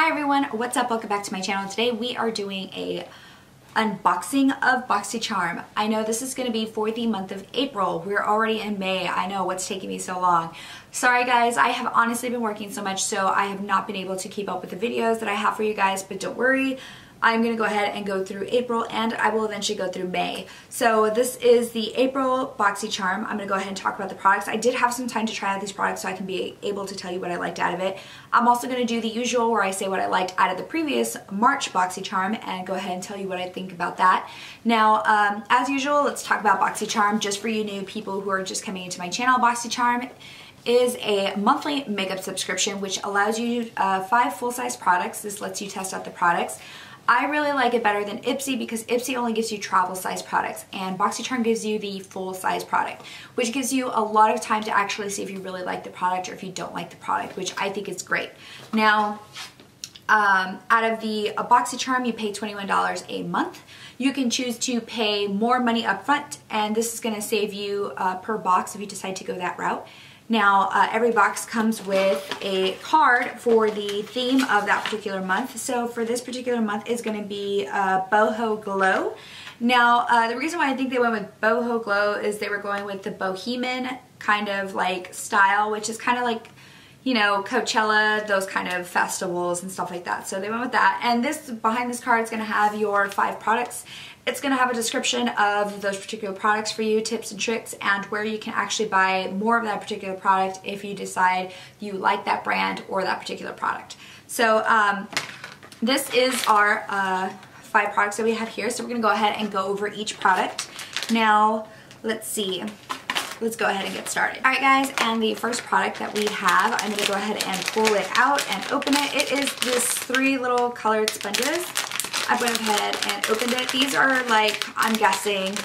Hi everyone, what's up? Welcome back to my channel. Today we are doing a unboxing of BoxyCharm. I know this is going to be for the month of April. We're already in May. I know what's taking me so long. Sorry guys, I have honestly been working so much so I have not been able to keep up with the videos that I have for you guys, but don't worry. I'm going to go ahead and go through April and I will eventually go through May. So this is the April BoxyCharm. I'm going to go ahead and talk about the products. I did have some time to try out these products so I can be able to tell you what I liked out of it. I'm also going to do the usual where I say what I liked out of the previous March BoxyCharm and go ahead and tell you what I think about that. Now, um, as usual, let's talk about BoxyCharm just for you new people who are just coming into my channel. BoxyCharm is a monthly makeup subscription which allows you uh, five full-size products. This lets you test out the products. I really like it better than Ipsy because Ipsy only gives you travel size products and BoxyCharm gives you the full size product, which gives you a lot of time to actually see if you really like the product or if you don't like the product, which I think is great. Now, um, out of the BoxyCharm, you pay $21 a month. You can choose to pay more money upfront, and this is going to save you uh, per box if you decide to go that route. Now, uh, every box comes with a card for the theme of that particular month. So for this particular month is going to be uh, Boho Glow. Now, uh, the reason why I think they went with Boho Glow is they were going with the bohemian kind of like style, which is kind of like you know, Coachella, those kind of festivals and stuff like that. So they went with that. And this, behind this card, is going to have your five products. It's going to have a description of those particular products for you, tips and tricks, and where you can actually buy more of that particular product if you decide you like that brand or that particular product. So um, this is our uh, five products that we have here. So we're going to go ahead and go over each product. Now, let's see let's go ahead and get started. All right guys, and the first product that we have, I'm gonna go ahead and pull it out and open it. It is this three little colored sponges. I went ahead and opened it. These are like, I'm guessing,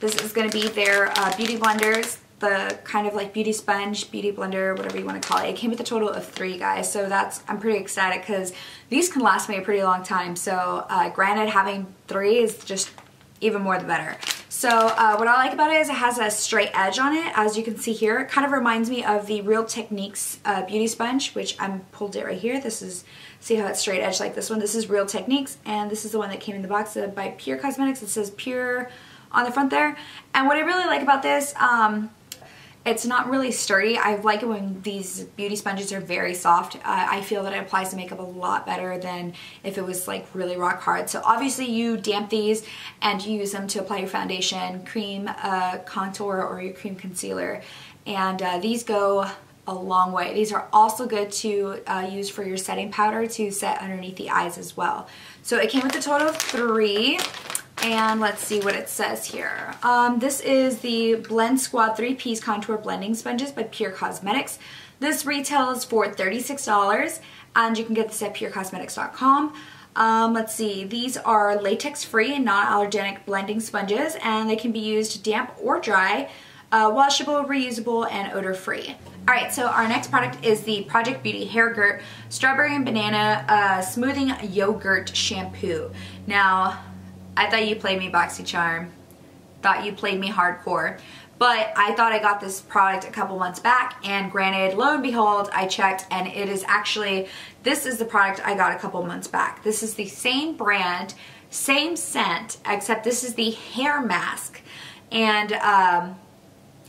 this is gonna be their uh, beauty blenders the kind of like beauty sponge, beauty blender, whatever you want to call it. It came with a total of three guys, so that's I'm pretty excited because these can last me a pretty long time. So uh, granted, having three is just even more the better. So uh, what I like about it is it has a straight edge on it, as you can see here. It kind of reminds me of the Real Techniques uh, Beauty Sponge, which I'm pulled it right here. This is, see how it's straight edge like this one? This is Real Techniques, and this is the one that came in the box by PUR Cosmetics. It says PUR on the front there. And what I really like about this, um, it's not really sturdy. I like it when these beauty sponges are very soft. Uh, I feel that it applies to makeup a lot better than if it was like really rock hard. So obviously you damp these and you use them to apply your foundation, cream, uh, contour, or your cream concealer. And uh, these go a long way. These are also good to uh, use for your setting powder to set underneath the eyes as well. So it came with a total of three. And let's see what it says here. Um, this is the Blend Squad 3-Piece Contour Blending Sponges by PUR Cosmetics. This retails for $36 and you can get this at purcosmetics.com. Um, let's see, these are latex-free and non-allergenic blending sponges and they can be used damp or dry, uh, washable, reusable, and odor-free. Alright, so our next product is the Project Beauty Hairgurt Strawberry and Banana uh, Smoothing Yogurt Shampoo. Now, I thought you played me BoxyCharm. Thought you played me hardcore. But I thought I got this product a couple months back and granted, lo and behold, I checked and it is actually, this is the product I got a couple months back. This is the same brand, same scent, except this is the hair mask. And um,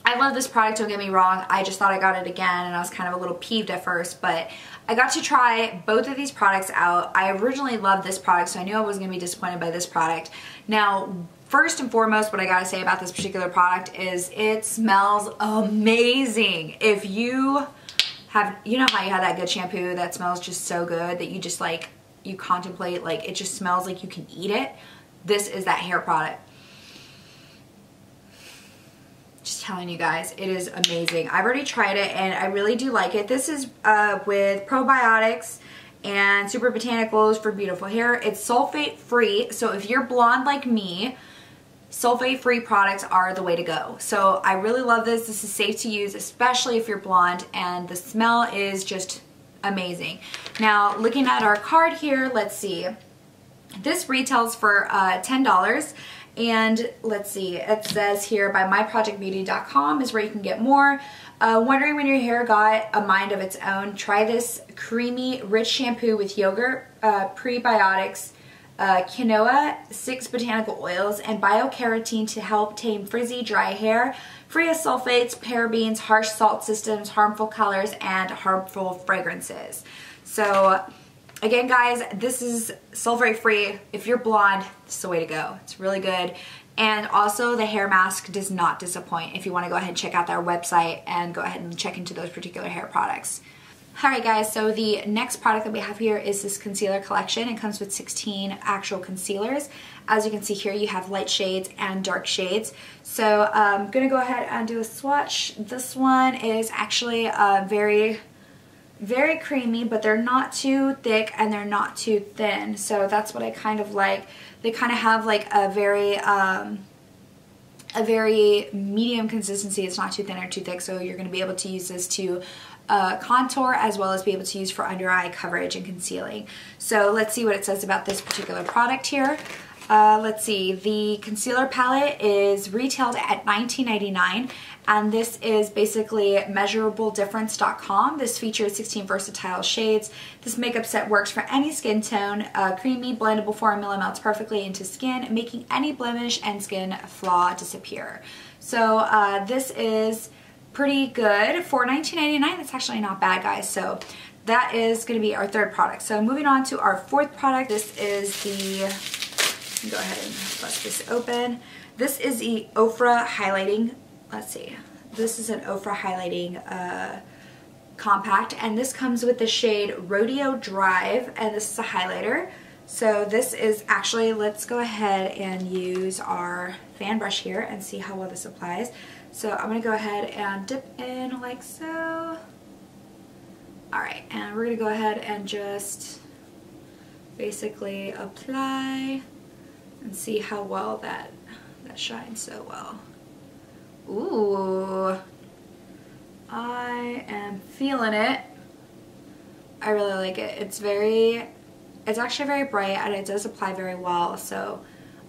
I love this product, don't get me wrong. I just thought I got it again and I was kind of a little peeved at first, but I got to try both of these products out. I originally loved this product, so I knew I wasn't gonna be disappointed by this product. Now, first and foremost, what I gotta say about this particular product is it smells amazing. If you have, you know how you have that good shampoo that smells just so good that you just like, you contemplate, like it just smells like you can eat it. This is that hair product just telling you guys it is amazing. I've already tried it and i really do like it. This is uh, with probiotics and super botanicals for beautiful hair. It's sulfate free so if you're blonde like me sulfate free products are the way to go. So i really love this. This is safe to use especially if you're blonde and the smell is just amazing. Now looking at our card here let's see. This retails for uh, $10 and let's see, it says here by myprojectbeauty.com is where you can get more. Uh, wondering when your hair got a mind of its own, try this creamy, rich shampoo with yogurt, uh, prebiotics, uh, quinoa, six botanical oils, and biocarotene to help tame frizzy, dry hair, free of sulfates, parabens, harsh salt systems, harmful colors, and harmful fragrances. So again, guys, this is sulfate free. If you're blonde, this is the way to go. It's really good. And also the hair mask does not disappoint if you want to go ahead and check out their website and go ahead and check into those particular hair products. Alright guys, so the next product that we have here is this concealer collection. It comes with 16 actual concealers. As you can see here, you have light shades and dark shades. So I'm um, going to go ahead and do a swatch. This one is actually uh, very, very creamy, but they're not too thick and they're not too thin. So that's what I kind of like. They kind of have like a very... Um, a very medium consistency. It's not too thin or too thick, so you're going to be able to use this to uh, contour as well as be able to use for under eye coverage and concealing. So let's see what it says about this particular product here. Uh, let's see, the concealer palette is retailed at $19.99 and this is basically measurabledifference.com. This features 16 versatile shades. This makeup set works for any skin tone. Uh, creamy, blendable formula melts perfectly into skin, making any blemish and skin flaw disappear. So uh, this is pretty good. For $19.99, that's actually not bad, guys. So that is going to be our third product. So moving on to our fourth product. This is the, go ahead and bust this open. This is the Ofra Highlighting, let's see. This is an Ofra Highlighting uh, compact and this comes with the shade Rodeo Drive and this is a highlighter. So this is actually, let's go ahead and use our fan brush here and see how well this applies. So I'm going to go ahead and dip in like so. Alright, and we're going to go ahead and just basically apply and see how well that, that shines so well. Ooh, I am feeling it. I really like it. It's very, it's actually very bright and it does apply very well. So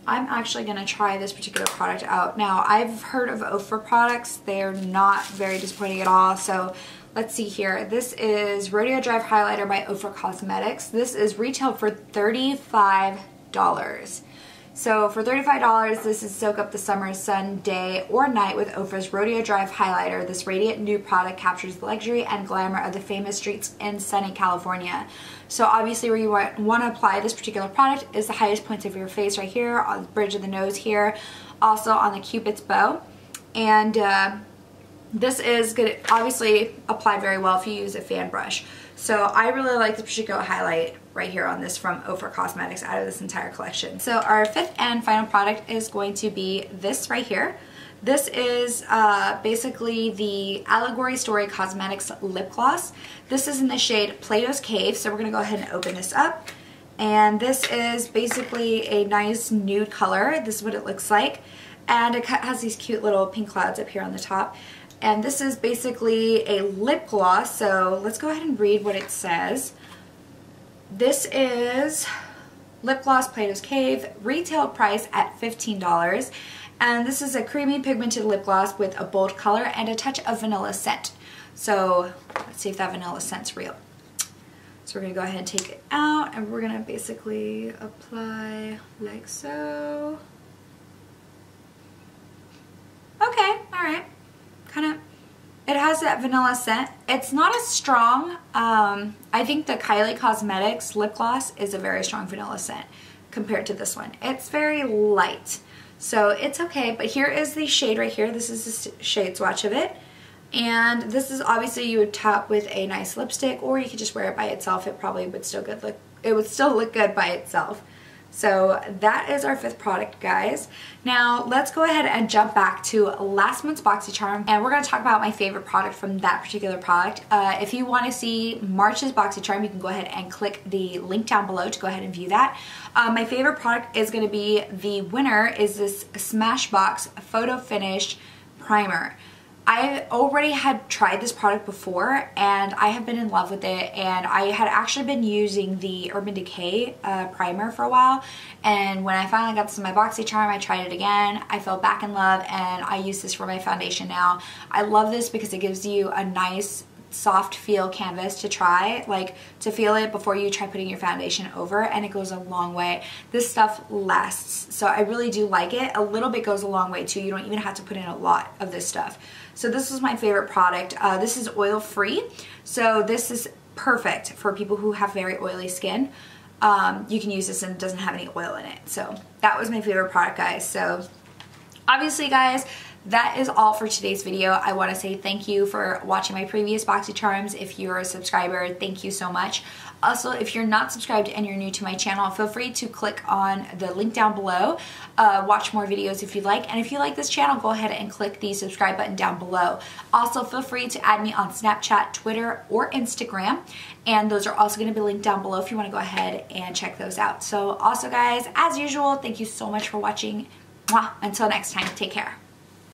I'm actually going to try this particular product out. Now, I've heard of Ofra products. They're not very disappointing at all. So let's see here. This is Rodeo Drive Highlighter by Ofra Cosmetics. This is retailed for $35. So for $35, this is Soak Up the Summer Sun day or night with Ofra's Rodeo Drive Highlighter. This radiant new product captures the luxury and glamour of the famous streets in sunny California. So obviously where you want, want to apply this particular product is the highest points of your face right here, on the bridge of the nose here, also on the cupid's bow. And uh, this is going to obviously apply very well if you use a fan brush. So I really like the particular highlight right here on this from Ofra Cosmetics out of this entire collection. So our fifth and final product is going to be this right here. This is uh, basically the Allegory Story Cosmetics Lip Gloss. This is in the shade Plato's Cave, so we're going to go ahead and open this up. And this is basically a nice nude color. This is what it looks like. And it has these cute little pink clouds up here on the top. And this is basically a lip gloss, so let's go ahead and read what it says. This is Lip Gloss Plato's Cave, retail price at $15. And this is a creamy pigmented lip gloss with a bold color and a touch of vanilla scent. So let's see if that vanilla scent's real. So we're to go ahead and take it out and we're to basically apply like so. Okay, alright. Kind of it has that vanilla scent. It's not as strong. Um, I think the Kylie Cosmetics lip gloss is a very strong vanilla scent compared to this one. It's very light. So it's okay, but here is the shade right here. This is the shade swatch of it. And this is obviously you would top with a nice lipstick or you could just wear it by itself. It probably would still good look it would still look good by itself. So that is our fifth product, guys. Now let's go ahead and jump back to last month's BoxyCharm and we're going to talk about my favorite product from that particular product. Uh, if you want to see March's BoxyCharm, you can go ahead and click the link down below to go ahead and view that. Uh, my favorite product is going to be the winner is this Smashbox Photo Finish Primer. I already had tried this product before and I have been in love with it and I had actually been using the Urban Decay uh, primer for a while and when I finally got this in my BoxyCharm I tried it again. I fell back in love and I use this for my foundation now. I love this because it gives you a nice soft feel canvas to try, like to feel it before you try putting your foundation over and it goes a long way. This stuff lasts, so I really do like it. A little bit goes a long way too. You don't even have to put in a lot of this stuff. So this is my favorite product. Uh, this is oil free, so this is perfect for people who have very oily skin. Um, you can use this and it doesn't have any oil in it. So that was my favorite product, guys. So obviously, guys, that is all for today's video. I want to say thank you for watching my previous BoxyCharms. If you're a subscriber, thank you so much. Also, if you're not subscribed and you're new to my channel, feel free to click on the link down below. Uh, watch more videos if you'd like. And if you like this channel, go ahead and click the subscribe button down below. Also, feel free to add me on Snapchat, Twitter, or Instagram. And those are also going to be linked down below if you want to go ahead and check those out. So also, guys, as usual, thank you so much for watching. Mwah. Until next time, take care.